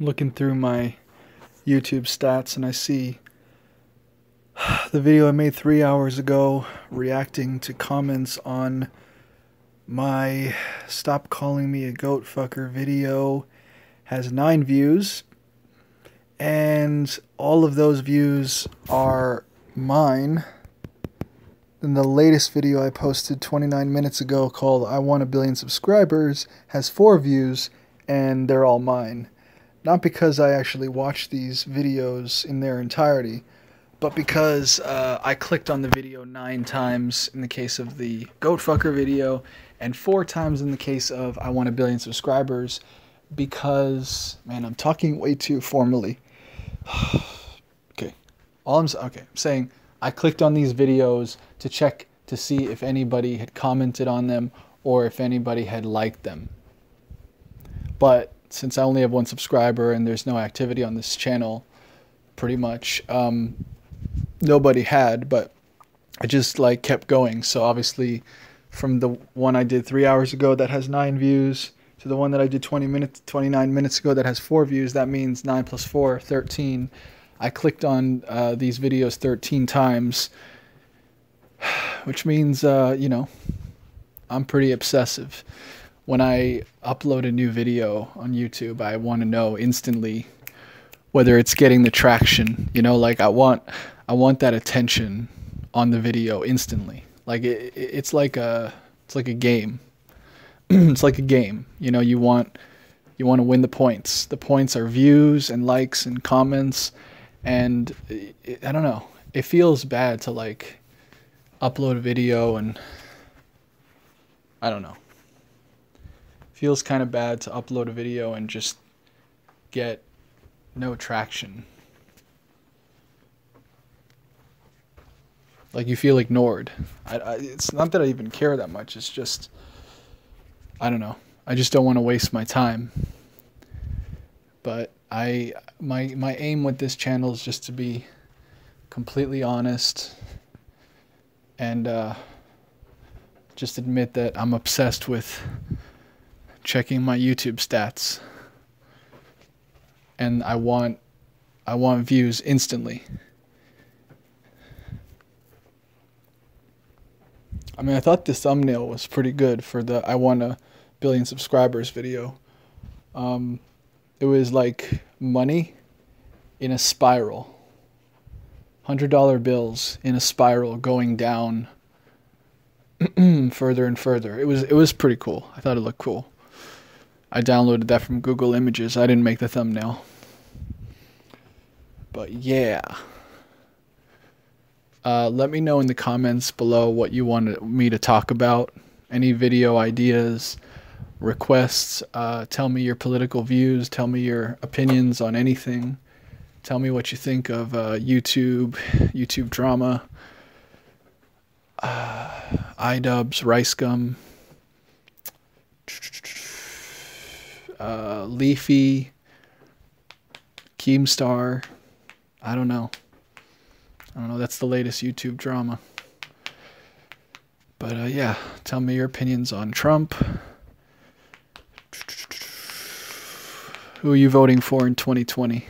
looking through my YouTube stats and I see the video I made three hours ago reacting to comments on my Stop Calling Me a Goat Fucker video has nine views. And all of those views are mine. And the latest video I posted 29 minutes ago called I Want a Billion Subscribers has four views and they're all mine. Not because I actually watched these videos in their entirety, but because uh, I clicked on the video nine times in the case of the Goat Fucker video and four times in the case of I Want a Billion Subscribers because, man, I'm talking way too formally. okay. All I'm, okay, I'm saying I clicked on these videos to check to see if anybody had commented on them or if anybody had liked them. But since I only have one subscriber and there's no activity on this channel, pretty much, um, nobody had, but I just like kept going. So obviously, from the one I did three hours ago that has nine views to the one that I did 20 minutes, 29 minutes ago that has four views, that means nine plus four, 13. I clicked on uh, these videos 13 times, which means, uh, you know, I'm pretty obsessive. When I upload a new video on YouTube, I want to know instantly whether it's getting the traction. You know, like I want, I want that attention on the video instantly. Like it, it's like a, it's like a game. it's like a game. You know, you want, you want to win the points. The points are views and likes and comments, and it, I don't know. It feels bad to like upload a video and I don't know. Feels kind of bad to upload a video and just get no traction. Like you feel ignored. I, I, it's not that I even care that much. It's just, I don't know. I just don't want to waste my time. But I, my my aim with this channel is just to be completely honest and uh, just admit that I'm obsessed with checking my YouTube stats. And I want I want views instantly. I mean, I thought the thumbnail was pretty good for the I want a billion subscribers video. Um, it was like money in a spiral. $100 bills in a spiral going down further and further. It was it was pretty cool. I thought it looked cool. I downloaded that from Google Images. I didn't make the thumbnail. But yeah. Uh, let me know in the comments below what you want me to talk about. Any video ideas, requests. Uh, tell me your political views. Tell me your opinions on anything. Tell me what you think of uh, YouTube, YouTube drama, uh, iDubbbz, Rice Gum, uh, Leafy, Keemstar. I don't know. I don't know. That's the latest YouTube drama. But uh, yeah, tell me your opinions on Trump. Who are you voting for in 2020?